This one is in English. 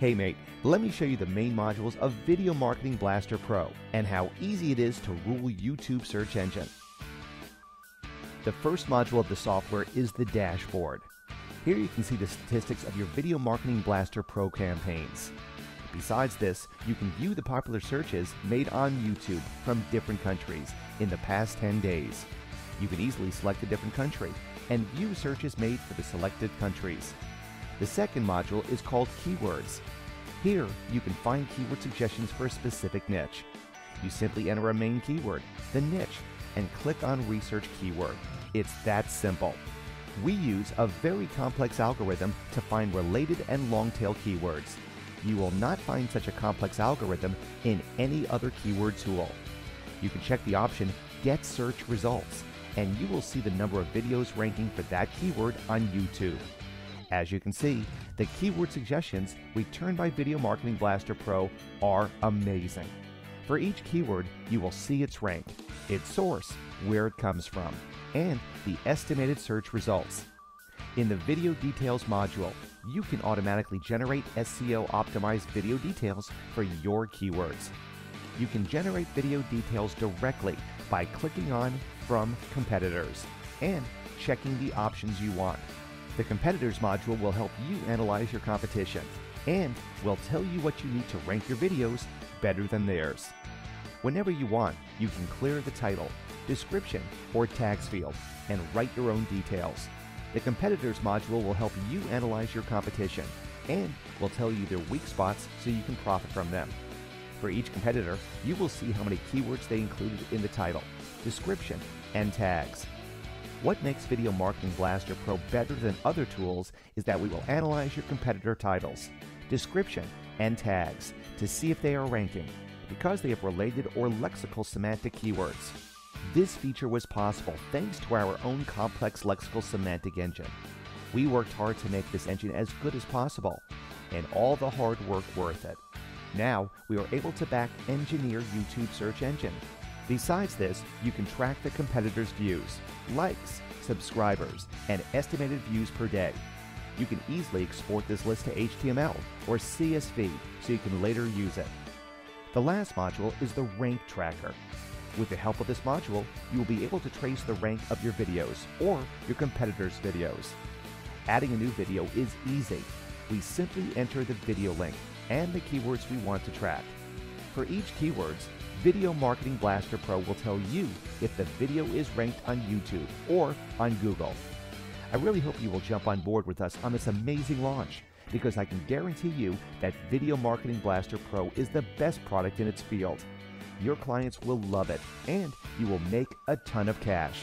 Hey mate, let me show you the main modules of Video Marketing Blaster Pro and how easy it is to rule YouTube search engine. The first module of the software is the dashboard. Here you can see the statistics of your Video Marketing Blaster Pro campaigns. Besides this, you can view the popular searches made on YouTube from different countries in the past 10 days. You can easily select a different country and view searches made for the selected countries. The second module is called Keywords. Here, you can find keyword suggestions for a specific niche. You simply enter a main keyword, the niche, and click on Research Keyword. It's that simple. We use a very complex algorithm to find related and long tail keywords. You will not find such a complex algorithm in any other keyword tool. You can check the option Get Search Results, and you will see the number of videos ranking for that keyword on YouTube. As you can see, the keyword suggestions returned by Video Marketing Blaster Pro are amazing. For each keyword, you will see its rank, its source, where it comes from, and the estimated search results. In the Video Details module, you can automatically generate SEO optimized video details for your keywords. You can generate video details directly by clicking on From Competitors and checking the options you want. The Competitors module will help you analyze your competition and will tell you what you need to rank your videos better than theirs. Whenever you want, you can clear the title, description, or tags field and write your own details. The Competitors module will help you analyze your competition and will tell you their weak spots so you can profit from them. For each competitor, you will see how many keywords they included in the title, description, and tags. What makes Video Marketing Blaster Pro better than other tools is that we will analyze your competitor titles, description, and tags to see if they are ranking because they have related or lexical semantic keywords. This feature was possible thanks to our own complex lexical semantic engine. We worked hard to make this engine as good as possible, and all the hard work worth it. Now, we are able to back engineer YouTube search engine. Besides this, you can track the competitors' views, likes, subscribers, and estimated views per day. You can easily export this list to HTML or CSV so you can later use it. The last module is the Rank Tracker. With the help of this module, you will be able to trace the rank of your videos or your competitors' videos. Adding a new video is easy. We simply enter the video link and the keywords we want to track. For each keywords, Video Marketing Blaster Pro will tell you if the video is ranked on YouTube or on Google. I really hope you will jump on board with us on this amazing launch because I can guarantee you that Video Marketing Blaster Pro is the best product in its field. Your clients will love it and you will make a ton of cash.